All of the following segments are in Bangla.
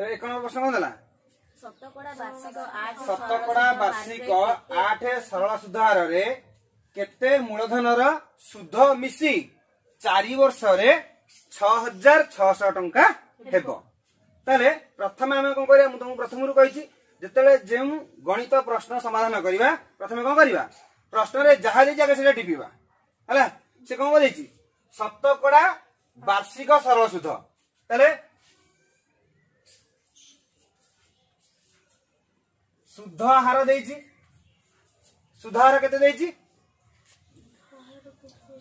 ଶତକଡା ବାର୍ଷିକ ଆଠ ସରଳ ସୁଧ ହାରରେ କେତେ ମୂଳଧନର ସୁଧ ମିଶି ଚାରି ବର୍ଷରେ ଛଅ ହଜାର ଛଅଶହ ଟଙ୍କା ହେବ ତାହେଲେ ପ୍ରଥମେ ଆମେ କଣ କରିବା ମୁଁ ତମକୁ ପ୍ରଥମରୁ କହିଛି ଯେତେବେଳେ ଯେଉଁ ଗଣିତ ପ୍ରଶ୍ନ ସମାଧାନ କରିବା ପ୍ରଥମେ କଣ କରିବା ପ୍ରଶ୍ନରେ ଯାହା ଦେଇଛି ସେଟା ଟିପିବା ହେଲା ସେ କଣ କହିଛି ଶତକଡା ବାର୍ଷିକ ସରଳ ସୁଧ ତାହେଲେ ସୁଧ ହାର ଦେଇଛି ସୁଧ ହାର କେତେ ଦେଇଛି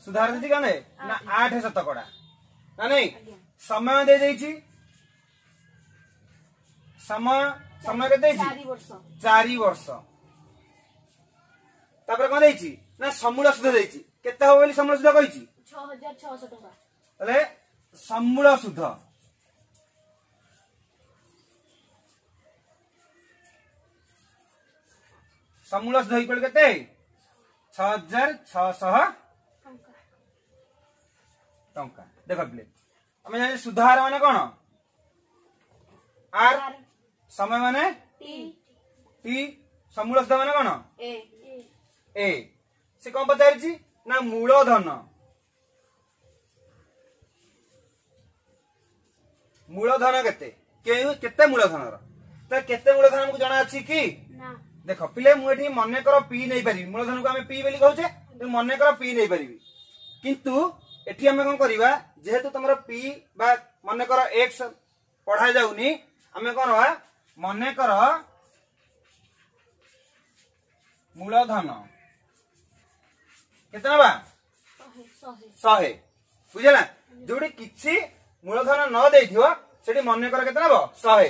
ସୁଧହାର ଦେଇଛି କଣ ନା ଆଠ ଶତକଡା ନା ନାଇଁ ସମୟ ଦେଇଦେଇଛି ସମୟ ସମୟ କେତେ ଦେଇଛି ଚାରି ବର୍ଷ ତାପରେ କଣ ଦେଇଛି ନା ସମୂଳ ସୁଧ ଦେଇଛି କେତେ ହବ ବୋଲି ସମୂଳ ସୁଧ କହିଛି ଛଅ ହଜାର ଛଅଶହ ଟଙ୍କା ସମୂଳ ସୁଧ ସମୂଳ ସୁଧ ଇକ୍ୱାଲ କେତେ ଛଅ ହଜାର ଛଅଶହ ଟଙ୍କା ଦେଖ ପିଲେ ଆମେ ଜାଣିଛେ ସୁଧ ହାର ମାନେ କଣ ଆର ସମୟ ମାନେ ଟି ସମୂଳ ସୁଧ ମାନେ କଣ ଏ ସେ କଣ ପଚାରିଛି ନା ମୂଳଧନ ମୂଳଧନ କେତେ କେତେ ମୂଳଧନର ତା କେତେ ମୂଳଧନ ଆମକୁ ଜଣା ଅଛି କି দেখ পিলে মু এটি মনে কর পি নেই পারিবি মূলধনকু আমি পি বলি কহুছে তুমি মনে কর পি নেই পারিবি কিন্তু এটি আমি কোন করিবা যেহেতু তোমার পি বা মনে কর এক্স পড়া যাওনি আমি কোন হবা মনে কর মূলধন কেতে নেবা শহে বুঝলা ଯୋଉଠି କିଛି ମୂଳଧନ ନ ଦେଇଥିବ ସେଠି ମନେକର କେତେ ନେବ ଶହେ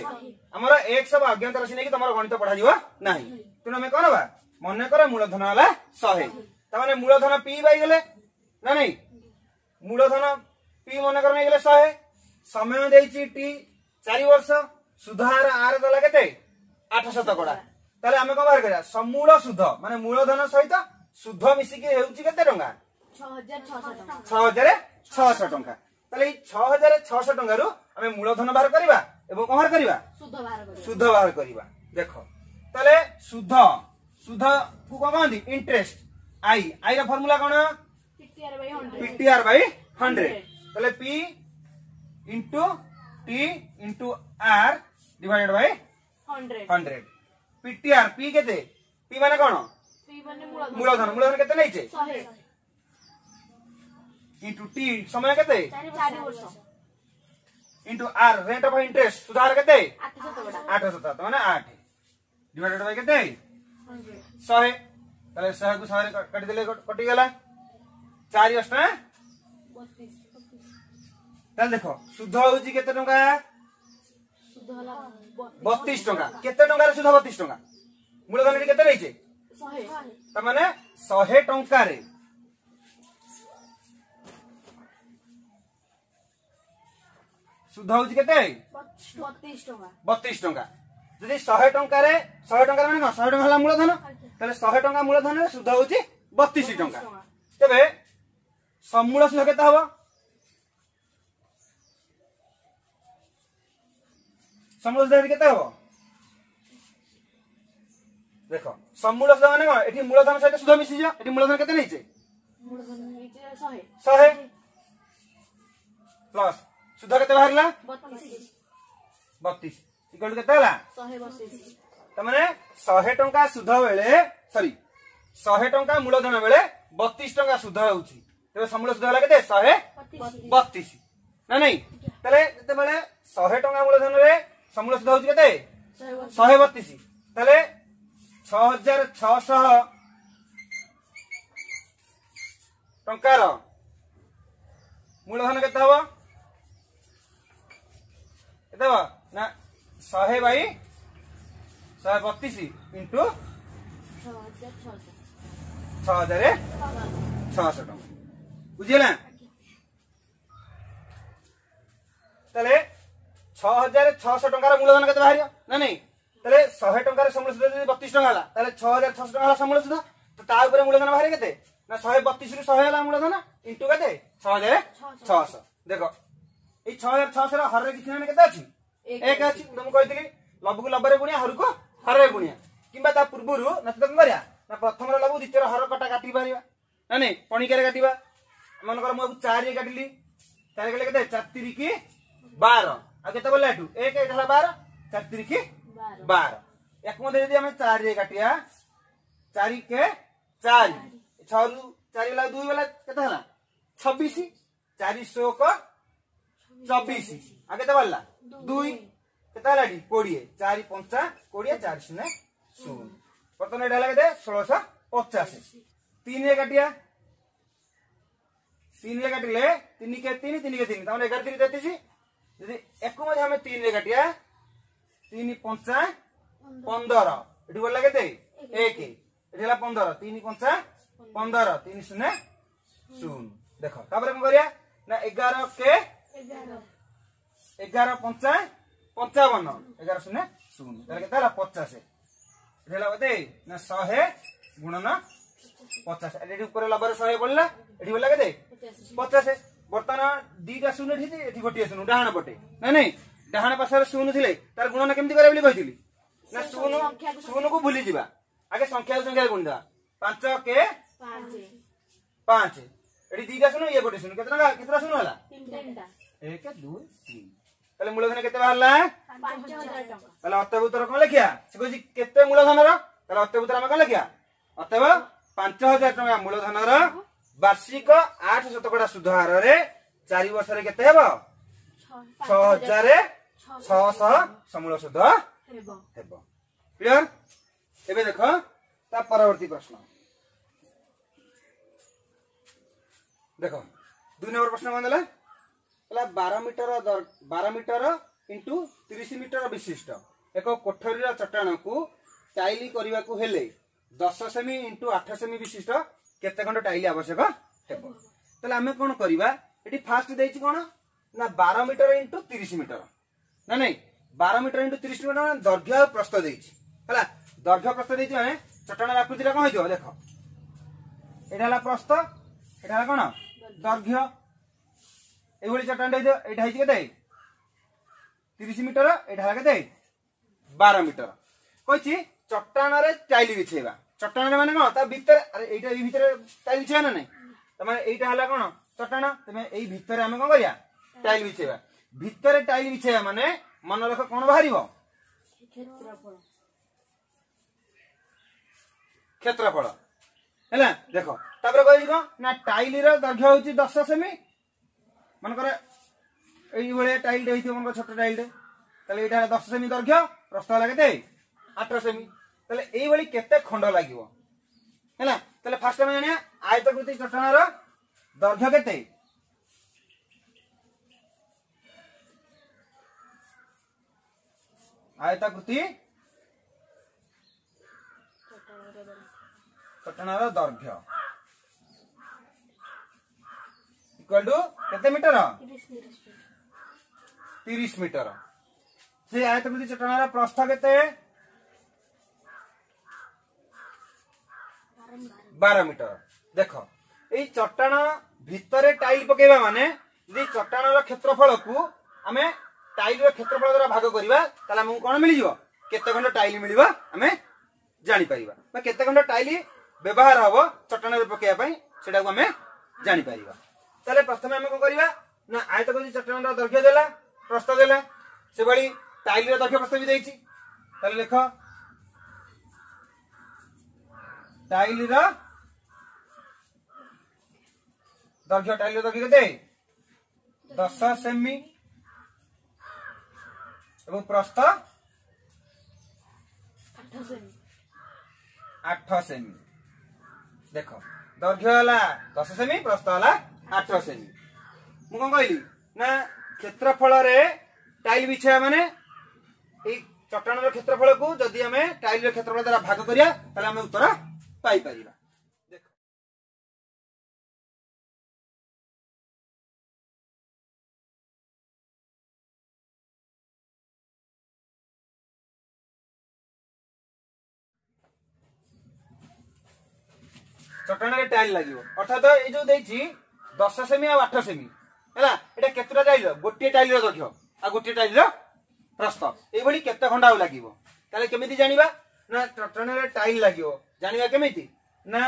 ଆମର ଏକ୍ସ ବା ଅଜ୍ଞାତ ରାଶି ନେଇକି ତମର ଗଣିତ ପଢାଯିବ ନାହିଁ ତେଣୁ ଆମେ କଣ ନବା ମନେକର ମୂଳଧନ ହେଲା ଶହେ ତାମାନେ ମୂଳଧନ ପି ପାଇଗଲେ ନା ନାଇଁ ମୂଳଧନ ପି ମନେକର ନେଇଗଲେ ଶହେ ସମୟ ଦେଇଛି ଟି ଚାରି ବର୍ଷ ସୁଧ ହାର ଆର ଦେଲା କେତେ ଆଠ ଶତକଡା ତାହେଲେ ଆମେ କଣ ବାହାର କରିବା ସମୂଳ ସୁଧ ମାନେ ମୂଳଧନ ସହିତ ସୁଧ ମିଶିକି ହେଉଛି କେତେ ଟଙ୍କା ଛଅ ହଜାର ଛଅଶହ ଟଙ୍କା ତାହେଲେ ଏଇ ଛଅ ହଜାର ଛଅଶହ ଟଙ୍କାରୁ ଆମେ ମୂଳଧନ ବାହାର କରିବା এবং কম বাহার করিবা সুদ বাহার করিবা দেখ তাহলে সুদ সুদ কু কম কহতি ইন্টারেস্ট আই আই র ফর্মুলা কোন পিটিআর বাই 100 তাহলে P into T into R divided by 100 100 PTR P কেতে পি মানে কোন পি মানে মূলধন মূলধন কেতে নেইছে 100 ইনটু টি সময় কেতে 4 বছর into R rate of interest सुधार कहते आठ सतहत्तर मान आठ डिवाइडेड बाय कहते शहे शहे को शहे कट दिले चार तले देखो सुध हूँ कत बतीस टाइम सुध बतीस टाइम मूलधन कत मैंने शहे टकर सुध हूँ के बतीस टाँग जदि शहे टकरे शहे टकर मैंने शहे टाला मूलधन तेज़े शहे टाँग मूलधन सुध हूँ बतीस टाँचा तेज समूल सुध के समूल सुध के देख समूल सुध मान कौन ये मूलधन सहित सुध मिसीज मूलधन के प्लस ସୁଧ କେତେ ବାହାରିଲା ବତିଶ ଇକ୍ୱାଲ କେତେ ହେଲା ତାମାନେ ଶହେ ଟଙ୍କା ସୁଧ ବେଳେ ସରି ଶହେ ଟଙ୍କା ମୂଳଧନ ବେଳେ ବତିଶ ଟଙ୍କା ସୁଧ ହେଉଛି ତେବେ ସମୂଳ ସୁଧ ହେଲା କେତେ ଶହେ ବତିଶ ନା ନାଇଁ ତାହେଲେ ଯେତେବେଳେ ଶହେ ଟଙ୍କା ମୂଳଧନରେ ସମୂଳ ସୁଧ ହେଉଛି କେତେ ଶହେ ବତିଶ ତାହେଲେ ଛଅ ହଜାର ଛଅଶହ ଟଙ୍କାର ମୂଳଧନ କେତେ ହବ কেতে না শহে বাই ଶହେ ବତିଶ ଇଣ୍ଟୁ ଛଅ ହଜାର ଛଅଶହ ଟଙ୍କା ବୁଝିହେଲା ତାହେଲେ ଛଅ ହଜାର ଛଅଶହ ଟଙ୍କାର ମୂଳଧନ କେତେ ବାହାରିବ ନା ନାଇଁ ତାହେଲେ ଶହେ ଟଙ୍କାର ସମୂଳ ସୁଧ ଯଦି ବତିଶ ଟଙ୍କା ହେଲା ତାହେଲେ ଛଅ ହଜାର ଛଅଶହ ଟଙ୍କା ହେଲା ସମୂଳ ସୁଧ ତ ତା ଉପରେ ମୂଳଧନ ବାହାରେ କେତେ ନା ଶହେ ବତିଶରୁ ଶହେ ହେଲା ମୂଳଧନ ଇଣ୍ଟୁ କେତେ ଛଅ ହଜାର ଛଅଶହ ଦେଖ हर छह एक अच्छी कही लब को लबरे बुणिया हर को हर में बुणिया कि पूर्व ना प्रथम लब द्वित हर कटा काट पार नहीं पणिकार काटा मन कर चार काटिली चार चार बार आते बोला एक बार चार बार एक चार काटिया चार चार छु चार दुई बेला छबिश चार शोक চব্বিশ আর কেতে বাড়লা দুই কেতে হলাটি কোড়িয়ে চারি পঞ্চা কোড়িয়ে চারি শূন্য শূন্য বর্তমানে এটা হল কেতে ষোলশ পচাশ তিনে কাটিয়া তিনে কাটিলে তিন কে তিন তিন কে তিন তাহলে এগারো তিন তেত্রিশ যদি একু মধ্যে আমি তিনে কাটিয়া তিন পঞ্চা পনেরো এটি বললা কেতে এক এটি হল পনেরো তিন পঞ্চা পনেরো তিন শূন্য শূন্য দেখ তাপরে কম করিয়া না এগার কে এগারো পঞ্চায় পঞ্চাবন এগারো শূন্য শূন্য তাহলে কেতা হলো পচাশ এটা হল বোধে না শহে গুণন পচাশ এটি উপরে লবরে শহে বললা এটি বললা কেতে পচাশ বর্তমান দিটা শূন্য এটি এটি গোটিয়ে শূন্য ডাহাণ পটে না নাই ডাহাণ পাশে শূন্য লে তার গুণন কেমতি করা বলে কইলি না শূন্য শূন্য শূন্যকু ভুলি যা আগে সংখ্যা সংখ্যা গুণ দেওয়া পাঁচ কে পাঁচ এটি দিটা শূন্য ইয়ে গোটে শূন্য কেতটা কেতটা শূন্য হলা তিনটা এক দুই তিন তাহলে মূলধন কেতে বাহারা তাহলে অত্যভূতর কম লেখিয়া সে কହୁଛି কেতে মূলধনর তাহলে অত্যভূতর আমি কম লেখিয়া অতএব পাঁচ হাজার টাকা মূলধনর বার্ষিক আঠ শতকড়া সুদ হারে চারি বর্ষরে কেতে হব ছ হাজার ছশ সমূল সুদ হব ক্লিয়ার এবে দেখ তা পরবর্তী প্রশ্ন দেখ দুই নম্বর প্রশ্ন কন ହେଲା ବାର ମିଟର ବାର ମିଟର ଇଣ୍ଟୁ ତିରିଶ ମିଟର ବିଶିଷ୍ଟ ଏକ କୋଠରୀର ଚଟାଣକୁ ଟାଇଲ କରିବାକୁ ହେଲେ ଦଶ ସେମି ଇଣ୍ଟୁ ଆଠ ସେମି ବିଶିଷ୍ଟ କେତେ ଖଣ୍ଡ ଟାଇଲ ଆବଶ୍ୟକ ହେବ ତାହେଲେ ଆମେ କଣ କରିବା ଏଠି ଫାର୍ଷ୍ଟ ଦେଇଛି କଣ ନା ବାର ମିଟର ଇଣ୍ଟୁ ତିରିଶ ମିଟର ନା ନାଇଁ ବାର ମିଟର ଇଣ୍ଟୁ ତିରିଶ ମିଟର ମାନେ ଦୈର୍ଘ୍ୟ ପ୍ରସ୍ତ ଦେଇଛି ହେଲା ଦୈର୍ଘ୍ୟ ପ୍ରସ୍ତ ଦେଇଛି ମାନେ ଚଟାଣର ଆକୃତିଟା କଣ ହେଇଯିବ ଦେଖ ଏଇଟା ହେଲା ପ୍ରସ୍ତ ଏଇଟା ହେଲା କଣ ଦୈର୍ଘ୍ୟ এইভাবে চট্টানটা এটা হয়েছে কেতে তিরিশ মিটর এটা হল কেতে বার মিটর কইছি চট্টাণরে টাইল বিছাইবা চট্টাণরে মানে কোন তা ভিতরে আরে এইটা এই ভিতরে টাইল বিছাই না নাই মানে এইটা হল কোন চট্টান তুমি এই ভিতরে আমি কোন করিয়া টাইল বিছাইবা ভিতরে টাইল বিছাইবা মানে মনে রাখ কোন বাহারিব ক্ষেত্রফল ହେଲା হ্যাঁ, ଦେଖ তারপরে କହିବି କଣ ନା ଟାଇଲିର দৈর্ঘ্য হচ্ছে ଦଶ সেমি মনকর এইভাবে টাইলটে হয়েছে মনকর ছোট টাইলটে তাহলে এটা দশ সেমি দৈর্ঘ্য প্রস্থ হল কেতে আট সেমি তাহলে এইভাবে কেতে খণ্ড লাগিব হ্যাঁ তাহলে ফার্স্ট আমি জানি আয়তকৃতি চটনার দৈর্ঘ্য কেতে আয়তাকৃতি চটনার দৈর্ঘ্য इक्वल टू कितने मीटर तीस मीटर से आयतवृत्ति चट्टान प्रस्थ के ବାର ମିଟର ଦେଖ ଏଇ ଚଟାଣ ଭିତରେ ଟାଇଲ ପକେଇବା ମାନେ ଯଦି ଚଟାଣର କ୍ଷେତ୍ରଫଳକୁ ଆମେ ଟାଇଲର କ୍ଷେତ୍ରଫଳ ଦ୍ୱାରା ଭାଗ କରିବା ତାହେଲେ ଆମକୁ କଣ ମିଳିଯିବ କେତେ ଖଣ୍ଡ ଟାଇଲ ମିଳିବ ଆମେ ଜାଣିପାରିବା ବା କେତେ ଖଣ୍ଡ ଟାଇଲ ବ୍ୟବହାର ହବ ଚଟାଣରେ ପକେଇବା ପାଇଁ ସେଟାକୁ ଆମେ ଜାଣିପାରିବା তাহলে প্রথমে আমি কম করা না আয়তকঞ্জি চট্টগ্রামের দৈর্ঘ্য দেলা প্রস্থ দেলা সেভাবে টাইলর দৈর্ঘ্য প্রস্থ বি দিয়েছি তাহলে লেখ টাইলর দৈর্ঘ্য টাইলর দৈর্ঘ্য কেতে দশ সেমি এবং প্রস্থ আঠ সেমি দেখ দৈর্ঘ্য হল দশ সেমি প্রস্থ হলা ଆଠ ସେମି ମୁଁ କଣ କହିଲି ନା କ୍ଷେତ୍ରଫଳରେ ଟାଇଲ ବିଛେଇବା ମାନେ ଏଇ ଚଟାଣର କ୍ଷେତ୍ରଫଳକୁ ଯଦି ଆମେ ଟାଇଲର କ୍ଷେତ୍ରଫଳ ଦ୍ୱାରା ଭାଗ କରିବା ତାହେଲେ ଆମେ ଉତ୍ତର ପାଇପାରିବା চটাণରେ ଟାଇଲ ଲାଗିବ ଅର୍ଥାତ ଏଇ ଯୋଉ ଦେଇଛି ଦଶ ସେମି ଆଉ ଆଠ ସେମି ହେଲା ଏଇଟା କେତେଟା ଟାଇଲ ଗୋଟିଏ ଟାଇଲର ଦୈର୍ଘ୍ୟ ଆଉ ଗୋଟିଏ ଟାଇଲର ପ୍ରସ୍ତ ଏଇଭଳି କେତେ ଖଣ୍ଡ ଆଉ ଲାଗିବ ତାହେଲେ କେମିତି ଜାଣିବା ନା ଚଟାଣରେ ଟାଇଲ ଲାଗିବ ଜାଣିବା କେମିତି ନା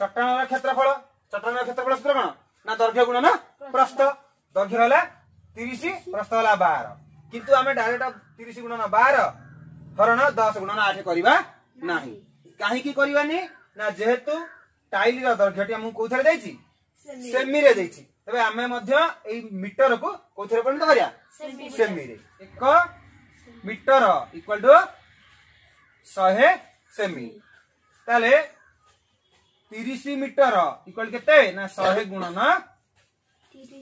ଚଟାଣର କ୍ଷେତ୍ରଫଳ ଚଟାଣର କ୍ଷେତ୍ରଫଳ ସୂତ୍ର କ'ଣ ନା ଦୈର୍ଘ୍ୟ ଗୁଣ ନା ପ୍ରସ୍ତ ଦୈର୍ଘ୍ୟ ହେଲା ତିରିଶ ପ୍ରସ୍ତ ହେଲା ବାର କିନ୍ତୁ ଆମେ ଡାଇରେକ୍ଟ ତିରିଶ ଗୁଣନ ବାର ହରଣ ଦଶ ଗୁଣନ ଆଠ କରିବା ନାହିଁ କାହିଁକି କରିବାନି ନା ଯେହେତୁ ଟାଇଲର ଦୈର୍ଘ୍ୟଟି ଆମକୁ କୋଉଥିରେ ଦେଇଛି ସେମିରେ ଦେଇଛି ତେବେ ଆମେ ମଧ୍ୟ ଏଇ ମିଟରକୁ କୋଉଥିରେ ପରିଣତ କରିବା ସେମିରେ ଏକ ମିଟର ଇକ୍ୱାଲ ଟୁ ଶହେ ସେମି ତାହେଲେ ତିରିଶ ମିଟର ଇକ୍ୱାଲ କେତେ ନା ଶହେ ଗୁଣ ନା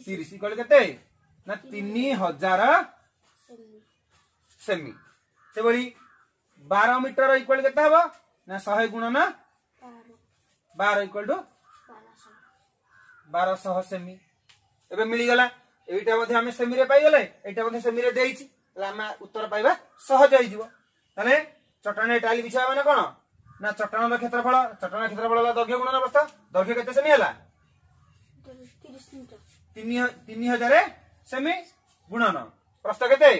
ତିରିଶ ଇକ୍ୱାଲ କେତେ ନା ତିନି ହଜାର ସେମି ସେଭଳି ବାର ମିଟର ଇକ୍ୱାଲ କେତେ ହବ ନା ଶହେ ଗୁଣ ନା ବାର ଇକ୍ୱାଲ ଟୁ বারশহ সেমি এবে মিলিগলা এইটা মধ্যে আমি সেমিরে পাইগলে এইটা মধ্যে সেমিরে দেইছি তাহলে আমি উত্তর পাইবা সহজ হয়েযিব তাহলে চটনে টাইল বিছাইবা মানে কোন না চটনর ক্ষেত্রফল চটনর ক্ষেত্রফল হল দৈর্ঘ্য গুণন অবস্থা দৈর্ঘ্য কেতে সেমি হলা তিন হাজার সেমি গুণন প্রস্থ কেতে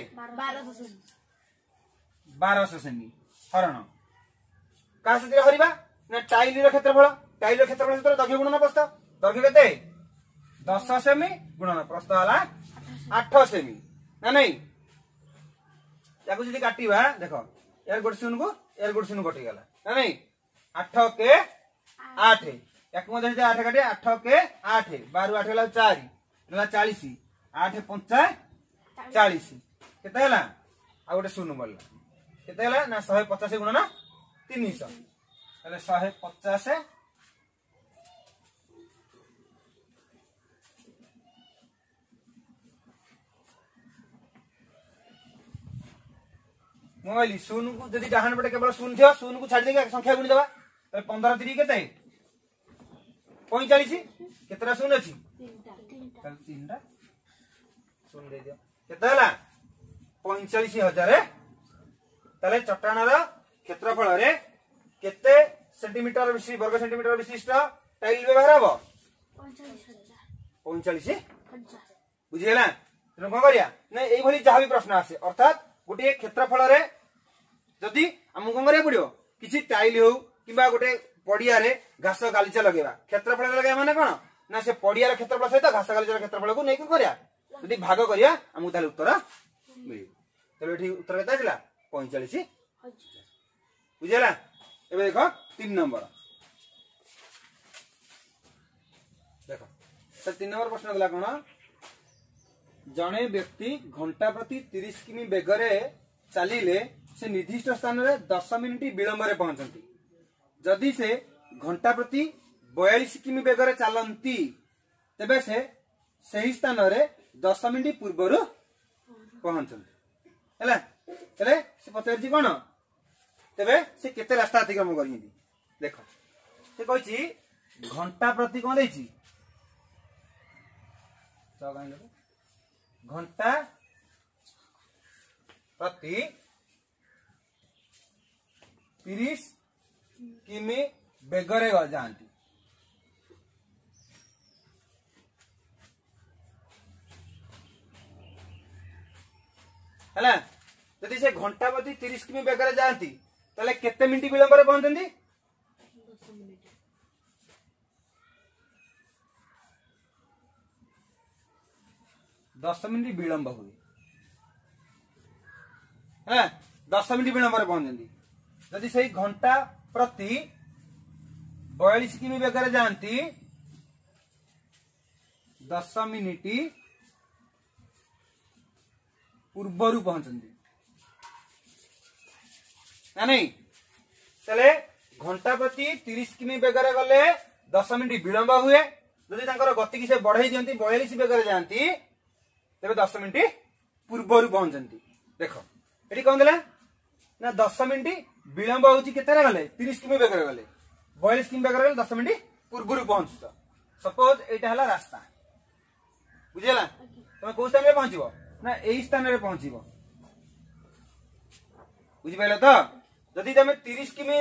বারশো সেমি হরণ কার সাথে হরিবা না টাইলির ক্ষেত্রফল টাইলির ক্ষেত্রফল সূত্র দৈর্ঘ্য গুণন অবস্থা दर्घ्य के दस सेमी गुण प्रस्त होगा आठ सेमी ना नहीं काटा देख एर गोटे शून को एर गोटे शून कटिगला ना नहीं आठ के आठ या आठ काट आठ के आठ बार आठ गला चार चालीस आठ पंचा चालीस के गोटे शून बढ़ला के शहे पचास गुण ना तीन शहे पचास মোবাইল শূন্য কু যদি ডাহাণ পটে কেবল শূন্য থিব শূন্য কু ছাড়ি দেখ সংখ্যা গুণি দেবা পনেরো তিরিশ কেতে পঁয়তাল্লিশ কেতটা শূন্য অছি তিনটা শূন্য দিয়ে দিও কেতে হলা পঁয়তাল্লিশ হাজার তাহলে চটাণর ক্ষেত্রফলরে কেতে সেন্টিমিটার বর্গ সেন্টিমিটার বিশিষ্ট টাইল ব্যবহার হব পঁয়তাল্লিশ বুঝিগলা তেমন কম করিয়া না এইভাবে যা বি প্রশ্ন আসে অর্থাৎ গোটিয়ে ক্ষেত্রফলরে ଯଦି ଆମକୁ କଣ କରିବାକୁ ପଡିବ କିଛି ଟାଇଲ ହଉ କିମ୍ବା ଗୋଟେ ପଡିଆରେ ଘାସ ଗାଲିଚା ଲଗେଇବା କ୍ଷେତ୍ରଫଳରେ ଲଗେଇବା ମାନେ କଣ ନା ସେ ପଡିଆର କ୍ଷେତ୍ରଫଳ ସହିତ ଘାସ ଗାଲିଚାର କ୍ଷେତ୍ରଫଳକୁ ନେଇକି କରିବା ଯଦି ଭାଗ କରିବା ଆମକୁ ତାହେଲେ ଉତ୍ତର ମିଳିବ ତେଣୁ ଏଠି ଉତ୍ତର କେତେ ଆସିଲା ପଇଁଚାଳିଶ ବୁଝିହେଲା ଏବେ ଦେଖ ତିନି ନମ୍ବର ଦେଖ ତିନି ନମ୍ବର ପ୍ରଶ୍ନ ଦେଲା କଣ ଜଣେ ବ୍ୟକ୍ତି ଘଣ୍ଟା ପ୍ରତି ତିରିଶ କିମି ବେଗରେ ଚାଲିଲେ से निर्दिष्ट स्थान में दस मिनिट विलम्ब से पहुंचती जदि से घंटा प्रति बयालीस किमी बेगर चलती तेज से सही स्थान रे दस मिनिट पूर्व पहुंच से पचार तेरे से कत रास्ता अतिक्रम कर देख से कही घंटा प्रति कौन देखिए घंटा प्रति तीस किमी बेगर जाती है से घंटा प्रति तीस किमी बेगर जाती कत मिनट विलंब में पहुंचे दस मिनट विलंब हुए दस मिनट विलंब में पहुंचती जदि से घंटा प्रति बयालीस किमी बेगर जाती दस मिनिट पूर्वर पहुंचती घंटा प्रति तीस किमी बेगर गले दस मिनिट विलंब हुए जदि गति से बढ़े दिखती बयालीस बेगर जाती तेरे दस मिनिट पूर्व पहुंचती देख ये कौन देना दस मिनिट विलंब होते गले बयालीस किमी बेगर गले दस मिनट पूर्व पहुंचु सपोज ये रास्ता बुझेगा तुम कौ स्थान पहुंच ना यही स्थान पहुंच बुझीप जदि तुम तीस किमी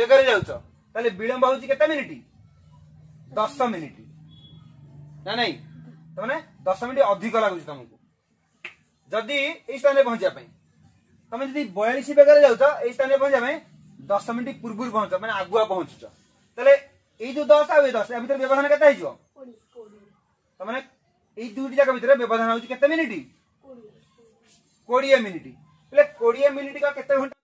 बेगर जाऊ विब होते मिनिट दस मिनिट ना नहीं तुमने दस मिनिट अधिक लगुच तुमको जदि यही स्थान पहुंचापी তুমি যদি বয়ালিশ বেগরে যাচ্ছ এই স্থানে পৌঁছাবে দশ মিনিট পূর্ব পৌঁছ মানে আগুয়া পৌঁছুছ তাহলে এই যে দশ আর এই দশ এর ভিতরে ব্যবধান কেতে হয়েছ তার এই দুইটি যাক ভিতরে ব্যবধান হচ্ছে কেতে মিনিট কোড়িয়ে মিনিট বলে কোড়িয়ে মিনিট কেতে ঘন্টা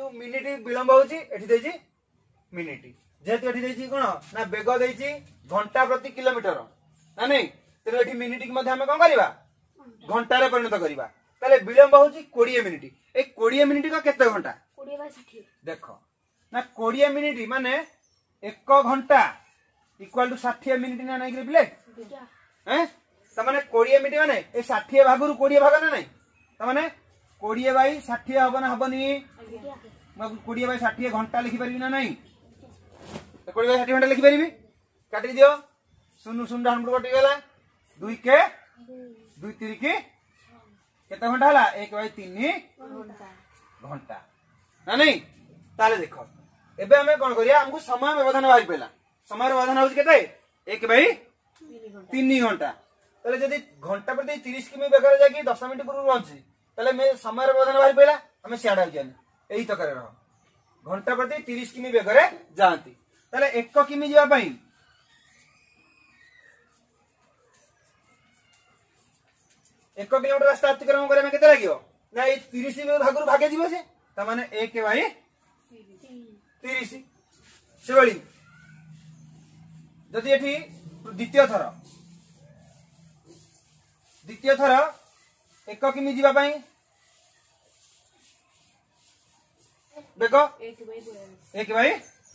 जो मिनिट विलंब होती মিনিট যেহেতু এটি দিয়েছি কোণ না বেগ দিয়েছি ঘন্টা প্রতি কিলোমিটর না নেই তেমন এটি মিনিটকে মধ্যে আমি কম করা ঘন্টারে পরিণত করা তাহলে বিলম্ব হচ্ছে কোড়িয়ে মিনিট এই কোড়িয়ে মিনিট কেতে ঘন্টা দেখ না কোড়িয়ে মিনিট মানে এক ঘন্টা ইকুয়াল টু ষাঠিয়ে মিনিট না নাই পিলে হ্যাঁ তার মানে কোড়িয়ে মিনিট মানে এই ষাঠিয়ে ভাগর কোড়িয়ে ভাগ না নাই তার মানে কোড়িয়ে বাই ষাঠিয়ে হব না হবনি কোড়িয়ে বাই ষাঠিয়ে ঘন্টা লিখিপারি না নাই कोड़े बाय सेटिमेंटल लिखी बेरी भी दियो सुनु सुन डांड बुड़ कटी गया दूई के दूई तीर के कितना घंटा ला एक बाय तीन घंटा घंटा नहीं ताले देखो इबे हमें कौन करिया हमको समय में वधन वाली समय में वधन होती कितना है एक बाय तीन घंटा तले जब घंटा पर दे तीरिस की में बेकार जाके दस मिनट पूर्व रुक जाए तले मैं समय व्यवधान बाहर वाली पहला हमें स्याड़ा जाने यही तो करे रहा घंटा प्रति दे तीरिस की जानती তাহলে ଏକ କିମି ଯିବା ପାଇଁ ଏକ କିଲୋମିଟର ରାସ୍ତା ଅତିକ୍ରମ କରିବା ପାଇଁ କେତେ ଲାଗିବ ନା ଏଇ ତିରିଶ ଭାଗରୁ ଭାଗେ ଯିବ ସେ ତା ମାନେ ଏକ ବାଇ ତିରିଶ ସେଭଳି ଯଦି ଏଠି ଦ୍ୱିତୀୟ ଥର ଦ୍ୱିତୀୟ ଥର ଏକ କିମି ଯିବା ପାଇଁ ବେଗ ଏକ ବାଇ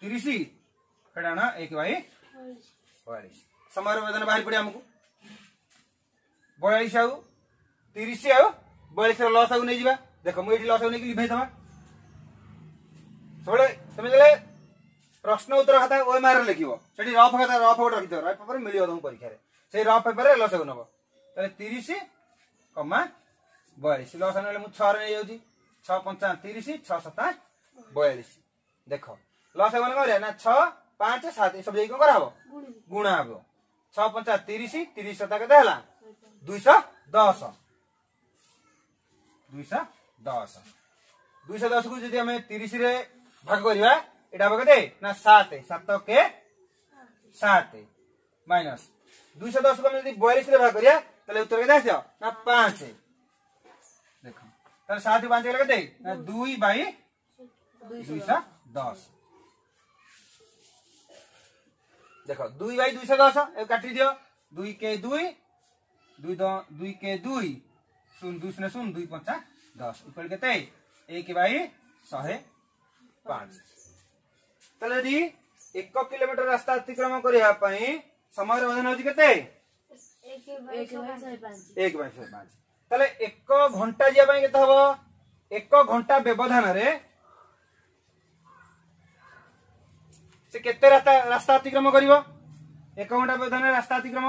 ତିରିଶ ହେଟାଣ ଏକ ବାଇ ବୟାଳିଶ ସମୟର ବ୍ୟବଧାନ ବାହାରି ପଡ଼ିବ ଆମକୁ ବୟାଳିଶ ଆଉ ତିରିଶ ଆଉ ବୟାଳିଶର ଲସ୍ ଆଉ ନେଇଯିବା ଦେଖ ମୁଁ ଏଠି ଲସ୍ ଆଉ ନେଇକି ଲିଭେଇ ଦେବା ସବୁବେଳେ তুমি গেলে প্রশ্ন উত্তর খাতা ওই মারে লিখব সেটি রফ খাতা রফ গোটে রখিথ রফ পেপার মিলিব তোমার পরীক্ষার সেই রফ পেপারে লসাগু নেব তাহলে তিরিশ কমা বয়ালিশ লসা নেলে মু ছরে নিয়ে যাচ্ছি ছ পঞ্চান্ন তিরিশ ছ সতা বয়ালিশ দেখ লস ହେବ ନା କରିବା ନା ଛଅ ପାଞ୍ଚ ସାତ ଏସବୁ ଯାଇକି କଣ କରାହବ ଗୁଣା ହବ ଛଅ ପଞ୍ଚା ତିରିଶ ତିରିଶ ଶତା କେତେ ହେଲା ଦୁଇଶହ ଦଶ ଦୁଇଶହ ଦଶ ଦୁଇଶହ ଦଶକୁ ଯଦି ଆମେ ତିରିଶରେ ଭାଗ କରିବା ଏଇଟା ହବ କେତେ ନା ସାତ ସାତ କେ ସାତ ମାଇନସ ଦୁଇଶହ ଦଶକୁ ଆମେ ଯଦି ବୟାଳିଶରେ ଭାଗ କରିବା ତାହେଲେ ଉତ୍ତର କେତେ ଆସିବ ନା ପାଞ୍ଚ ଦେଖ ତାହେଲେ ସାତ ପାଞ୍ଚ ଗଲେ କେତେ ନା ଦୁଇ ବାଇ ଦୁଇଶହ ଦଶ देख दुई बै दुई दस काटि दुई के दुई दुई दुई के दुई शून दुई शून्य शून दुई पचास दस इक्वल के एक बै शहे पांच तदि एक कोमीटर रास्ता अतिक्रम करने समय व्यवधान हो एक बै शहे पांच एक घंटा घंटा व्यवधान में ସେ କେତେ ରାସ୍ତା ରାସ୍ତା ଅତିକ୍ରମ କରିବ ଏକ ଘଣ୍ଟା ବ୍ୟବଧାନରେ ରାସ୍ତା ଅତିକ୍ରମ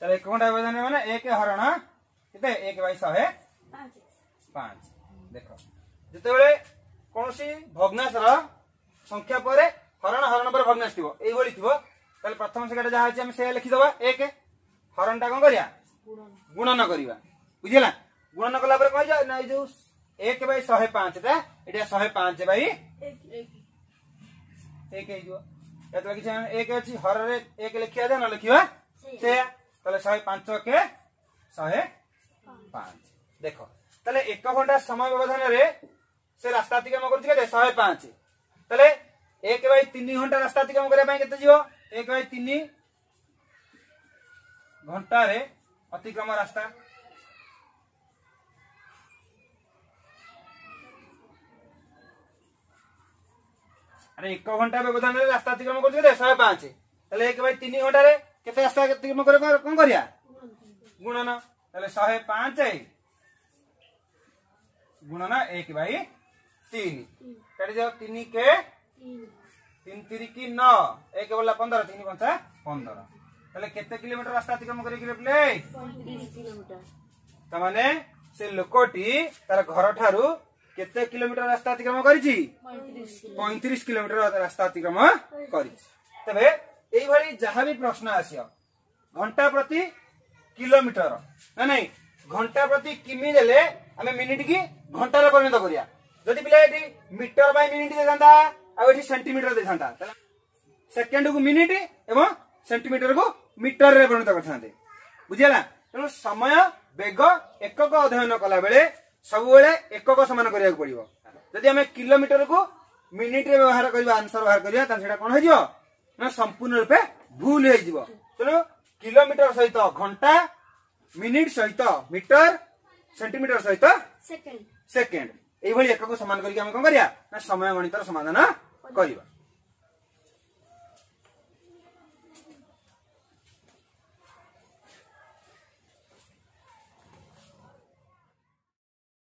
তাহলে এক ঘন্টা ব্যবধানে মানে এক হরণ কেতে এক বাই শহে পাঁচ দেখ যেতবে কোণী ভগ্নাশর সংখ্যা পরে হরণ হরণ পরে ভগ্নাশ থাকবে এইভাবে থাকবে प्रथम सेकेंड जहाँ अच्छे से लिखीदे एक हरण टा कौन कर गुणन करवा बुझेगा गुणन कला कह जो एक बै शहे पांच टाइम शहे पांच बै एक एक अच्छी हर रे एक लिखिया जाए न शहे पांच के शहे पांच देख ते एक घंटा समय व्यवधान से रास्ता अतिक्रम कर शहे पांच तेल एक बै तीन घंटा रास्ता अतिक्रम करने के एक बाई तीन घंटार अतिक्रम रास्ता अरे एक घंटा व्यवधान रास्ता अतिक्रम कर शहे पांच एक बाई तीन घंटे के रास्ता अतिक्रम कर कौन कर गुणन शहे पांच गुणन एक बाई तीन कट जाओ तीन के তিন তিরিকি ন এক বললা পনেরো তিন পঞ্চা হ্যাঁ? পনেরো তাহলে কেতে কিলোমিটার রাস্তা অতিক্রম করি রে তার মানে সে লোকটি তার ঘর ঠারু কেতে কিলোমিটার রাস্তা অতিক্রম করেছি পঁয়ত্রিশ কিলোমিটার রাস্তা অতিক্রম করেছি তবে এইভাবে যাহা বি প্রশ্ন আসিও ঘন্টা প্রতি কিলোমিটার না নাই ঘন্টা প্রতি কিমি দেলে আমি মিনিট কি ঘন্টার পরিণত করিয়া যদি পিলা এটি মিটর বাই মিনিট দেখান্তা ଆଉ ଏଠି ସେଣ୍ଟିମିଟର ଦେଇଥାନ୍ତା ସେକେଣ୍ଡକୁ ମିନିଟ ଏବଂ ସେଣ୍ଟିମିଟରକୁ ମିଟରରେ ପରିଣତ କରିଥାନ୍ତେ ବୁଝିହେଲା ତେଣୁ ସମୟ ବେଗ ଏକକ ଅଧ୍ୟୟନ କଲାବେଳେ ସବୁବେଳେ ଏକକ ସମାନ କରିବାକୁ ପଡିବ ଯଦି ଆମେ କିଲୋମିଟରକୁ ମିନିଟରେ ବ୍ୟବହାର କରିବା ଆନ୍ସର ବାହାର କରିବା ତାହେଲେ ସେଟା କଣ ହେଇଯିବ ନା ସମ୍ପୂର୍ଣ୍ଣ ରୂପେ ଭୁଲ ହେଇଯିବ ତେଣୁ କିଲୋମିଟର ସହିତ ଘଣ୍ଟା ମିନିଟ ସହିତ ମିଟର ସେଣ୍ଟିମିଟର ସହିତ ସେକେଣ୍ଡ এইভাবে একক সমান করি আমি কম করিয়া না সময় গণিতর সমাধান 可以